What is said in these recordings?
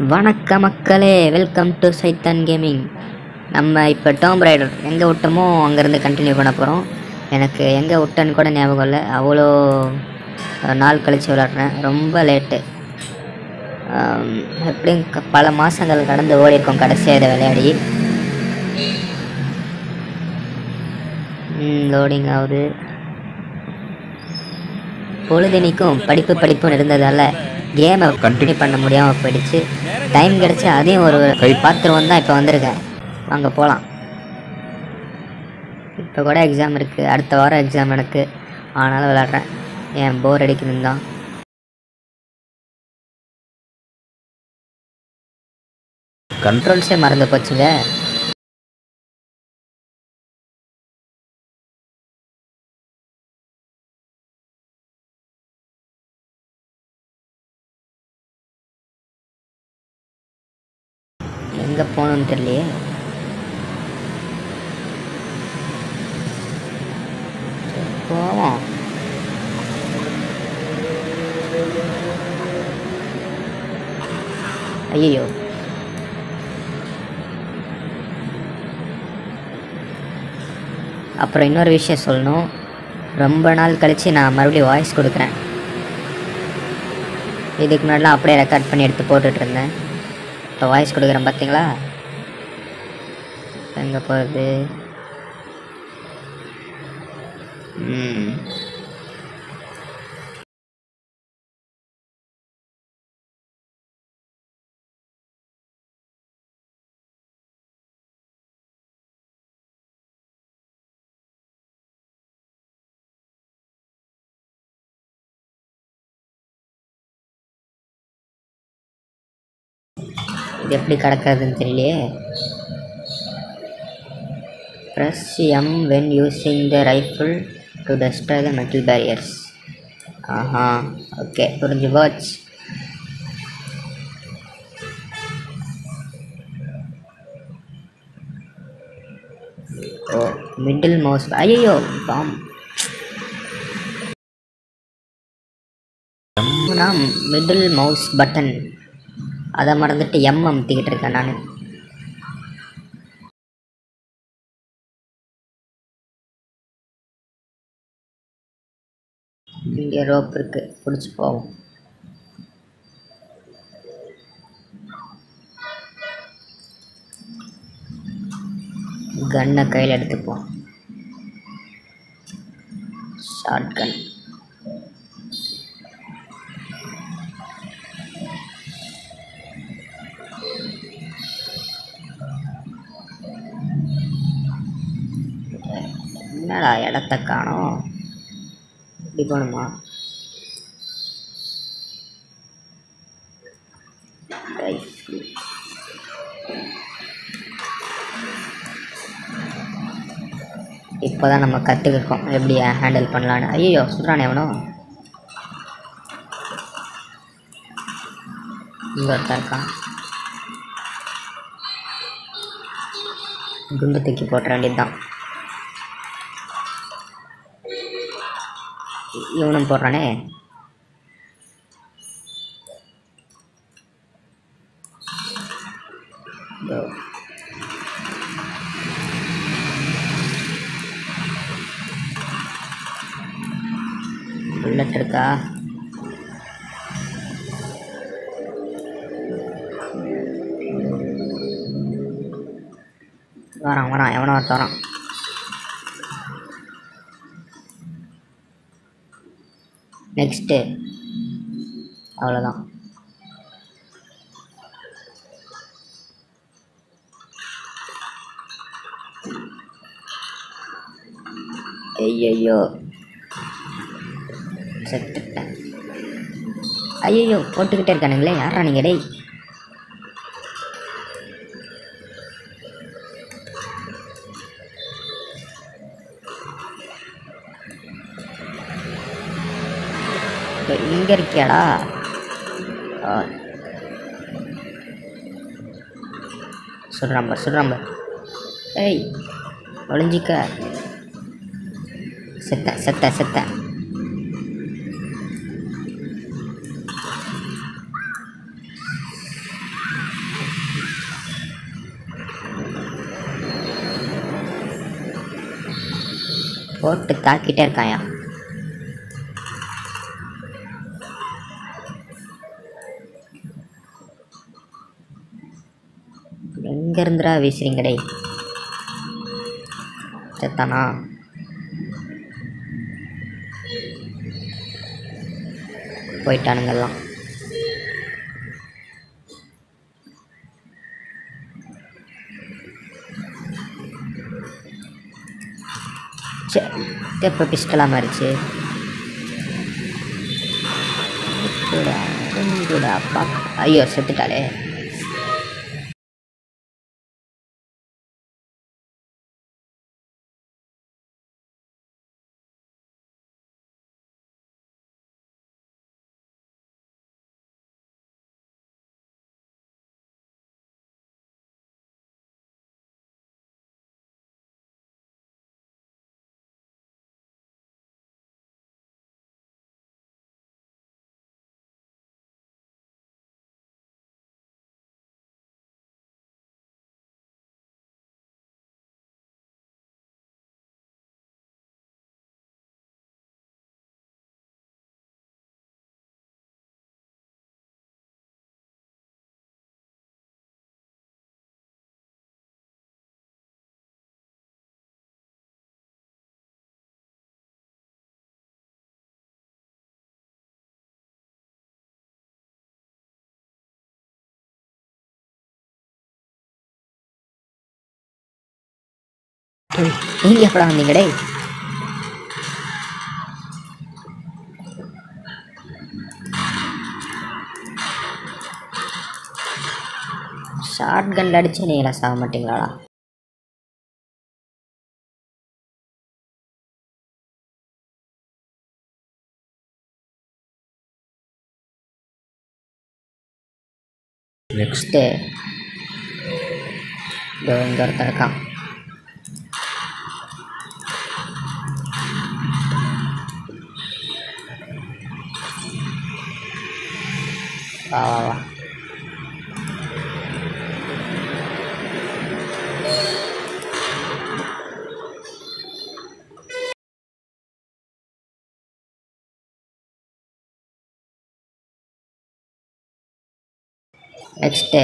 வணக்க மக்களே welcome to சைத்தன் gaming நம்ம இப்போ டோம் ரைடர் எங்கே விட்டோமோ அங்கேருந்து கண்டினியூ பண்ண போகிறோம் எனக்கு எங்கே விட்டேன்னு கூட ஞாபகம் இல்லை. அவ்வளோ நாள் கழித்து விளாட்றேன் ரொம்ப லேட்டு எப்படியும் க- பல மாதங்கள் கடந்து ஓடி கடைசியாக இதை விளையாடி. லோடிங் ஆகுது. பொழுதெனிக்கும் படிப்பு படிப்புன்னு இருந்ததால் கேமை கண்டினியூ பண்ண முடியாமல் போயிடுச்சு. டைம் கிடச்சி அதையும் ஒரு பார்த்துருவோம் தான் இப்போ வந்திருக்கேன். வாங்க போகலாம் இப்போ கூட எக்ஸாம் இருக்குது அடுத்த வாரம் எக்ஸாம் எனக்கு. ஆனாலும் விளாட்றேன் ஏன் போர் அடிக்குதுன்னு தான். கண்ட்ரோல்ஸே மறந்து போச்சுங்க. எங்கே போகணுன்னு தெரியலையே. போவோம். ஐயோ அப்புறம் இன்னொரு விஷயம் சொல்லணும். ரொம்ப நாள் கழித்து நான் மறுபடியும் வாய்ஸ் கொடுக்குறேன். இதுக்கு முன்னாடிலாம் அப்படியே ரெக்கார்ட் பண்ணி எடுத்து போட்டுட்டு இருந்தேன். இப்போ வாய்ஸ் கொடுக்குறேன் பார்த்தீங்களா எங்கே போகிறது ம். எப்படி கடக்கிறதுன்னு தெரியலையே. Press M when using the rifle to destroy the metal barriers Aha okay புரிஞ்சு போச்சு. ஓ மிடில் மவுஸ் ஐயோ பாம் மிடில் மவுஸ் பட்டன் அதை மறந்துட்டு எம் அமுத்திக்கிட்டு இருக்கேன் நான். இங்கே ரோப் இருக்கு பிடிச்சி போவோம். கன்னை கையில் எடுத்துப்போம். ஷார்ட் கன் என்னடா இடத்த காணும்? இப்படி போகணுமா இப்போ இப்போதான் நம்ம கற்றுக்கிருக்கோம் எப்படி ஹேண்டில் பண்ணலான்னு ஐயோ சுடுறானே எவனோ இங்கே ஒருத்தர் இருக்கான். குண்டு தூக்கி போட்டுற வேண்டியதுதான். இவனும் போடுறானே. புல்லட் இருக்கா? வரான் வரான். எவனோ ஒருத்தரான் நெக்ஸ்ட்டு அவ்வளோதான் ஐயோ செத்துட்டேன். ஐயோ போட்டுக்கிட்டே இருக்கானுங்களே யாரா நீங்கள் டேய்? இங்கே இருக்கியாடா? சொல்கிற நம்பர் சொல்கிற ஏய் ஒளிஞ்சிக்க. செத்த செத்த செத்த. போட்டு தாக்கிட்டே இருக்காயா? எங்கேருந்துடா வீசுறீங்க டே செத்தானா? போயிட்டானுங்கெல்லாம். சே எப்போ பிஸ்டலாக மாறிச்சு? கூட கூட அப்பா ஐயோ செத்துட்டாளே. நீங்க எப்படா வந்தீங்க டேய் ஷார்ட் கன் அடிச்சு நீங்களா சாக மாட்டீங்களாடா நெக்ஸ்ட்டு இதோ இங்கே ஒருத்தர் இருக்கான். வா வா வா நெக்ஸ்ட்டு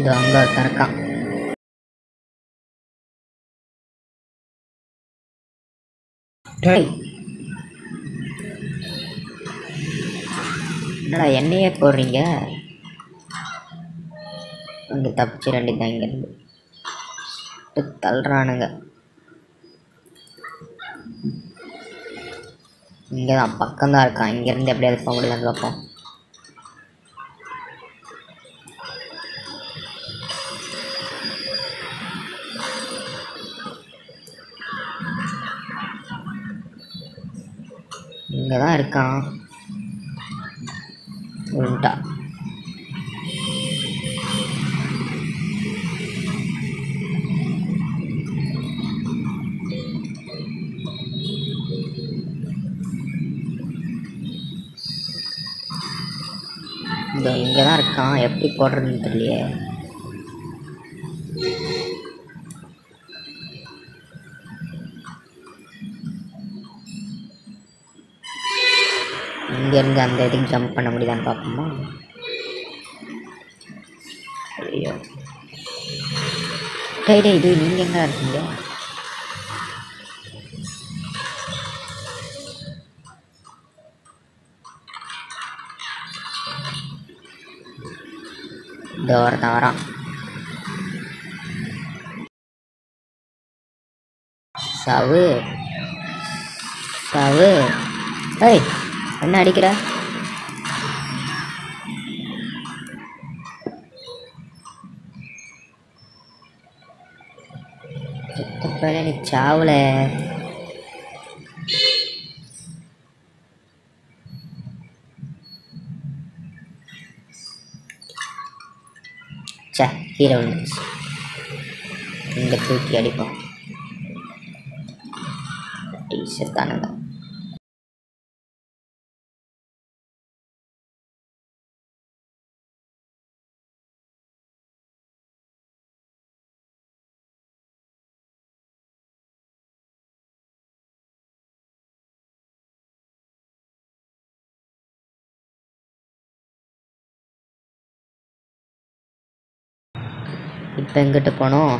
இதோ அங்கே இருக்கான் என்னடா எண்ணெயே போடுறீங்க? அங்கே தப்பிச்சு ரெண்டு தான் இங்கேருந்து தள்ளுறானுங்க. இங்கே தான் பக்கம்தான் இருக்கான். இங்கேருந்து எப்படியாவது போக முடியலன்னு பார்ப்போம் இங்கே தான் இருக்கான். உருண்டா இந்த இங்கே தான் இருக்கான். எப்படி போடுறதுன்னு தெரியலையே. இங்கேருந்து அந்த இதுக்கு ஜம்ப் பண்ண முடியுதான்னு பார்ப்போமா ஐயோ டேய் டேய் இது நீங்கள் எங்கே இருக்கீங்க இந்த ஒருத்தன் வரான் சவு சவு ஏய் என்ன அடிக்கிற? நீ சாவுல. சே கீழே விழுந்துச்சு இங்கே தூக்கி அடிப்போம். டீ செத்தானுங்க இப்போ எங்கிட்டு போனோம்.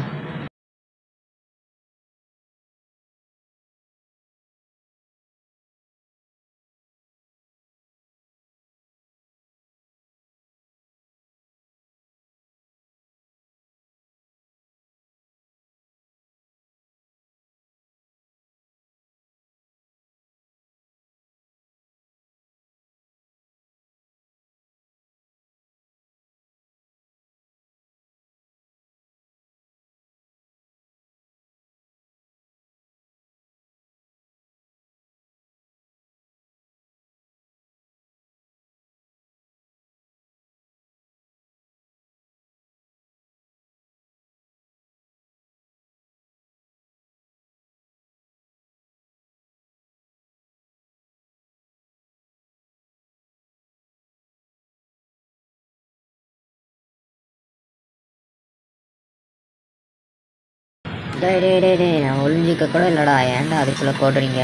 டே டே டே டே நான் ஒளிஞ்சிக்க கூட இல்லைடா. ஏன்டா அதுக்குள்ளே போடுறீங்க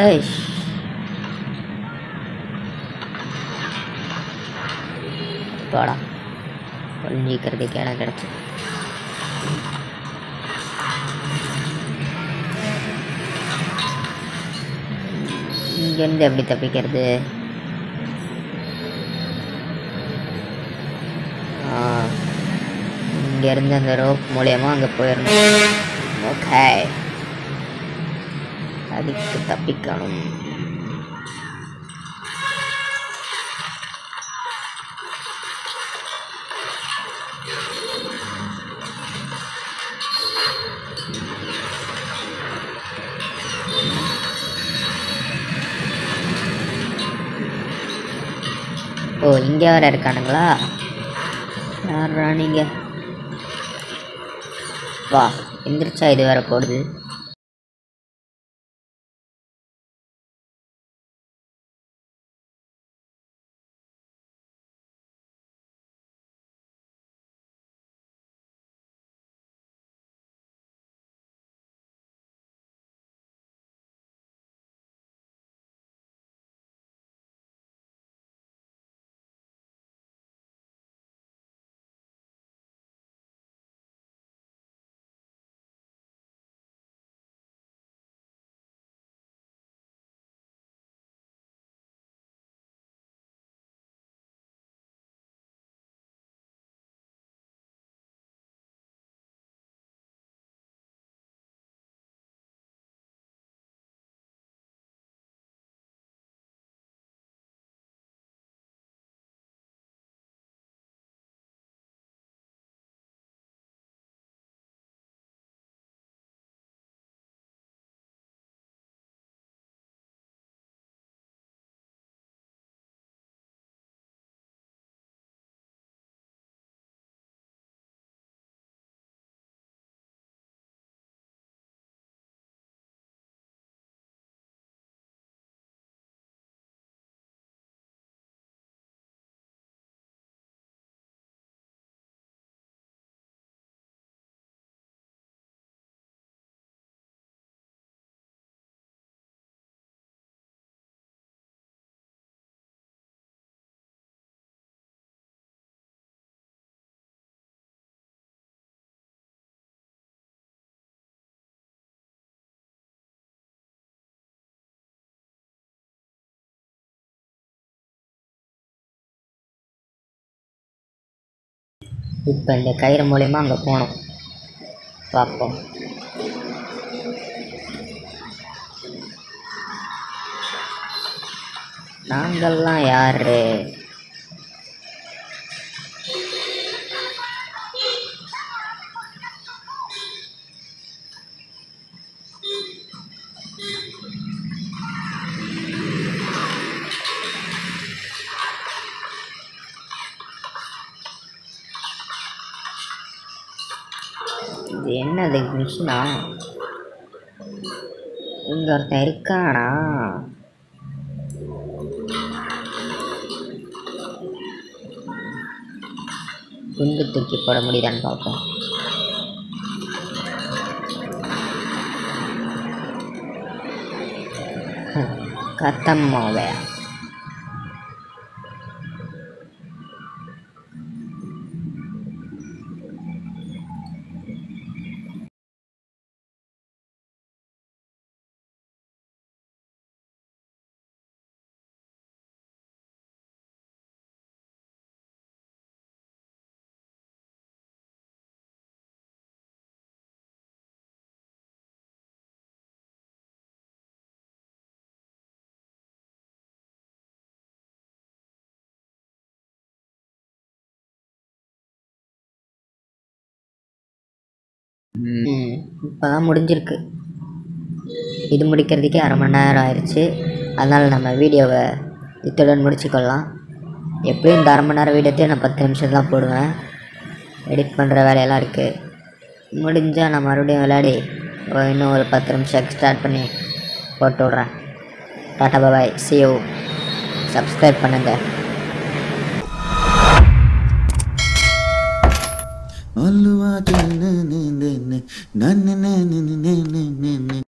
ஏய் போடா. ஒளிஞ்சிக்கிறதுக்கு இடம் கிடச்சி. இங்கேருந்து எப்படி தப்பிக்கிறது? இங்கேருந்து அந்த ரோப் மூலயமா அங்கே போயிடணும் ஓகே. அதுக்கு தப்பிக்கணும். ஓ இங்கே வர இருக்கானுங்களா? யாரா நீங்கள் வா எந்திரிச்சா இது வேற போடுது. இப்போ இந்த கயிறு மூலயமா அங்கே போகணும். பார்ப்போம். நாங்கள்லாம் யாரு? இது என்னது மிஷினா இங்கே ஒருத்தன் இருக்கானா? குண்டு தூக்கி போட முடியுதான்னு பார்ப்போம். கத்தம்மாவையா இப்போ தான் முடிஞ்சிருக்கு. இது முடிக்கிறதுக்கே அரை மணி நேரம் ஆயிடுச்சு அதனால் நம்ம வீடியோவை இத்துடன் முடிச்சுக்கொள்ளலாம். எப்படியும் இந்த அரை மணி நேரம் வீடியோத்தையும் நான் பத்து நிமிஷம் தான் போடுவேன். எடிட் பண்ணுற வேலையெல்லாம் இருக்குது முடிஞ்சால் நான் மறுபடியும் விளையாடி இன்னும் ஒரு பத்து நிமிஷம் ஸ்டார்ட் பண்ணி போட்டு விட்றேன். Tata bye bye see you subscribe பண்ணுங்கள் Alluva tinne ne ne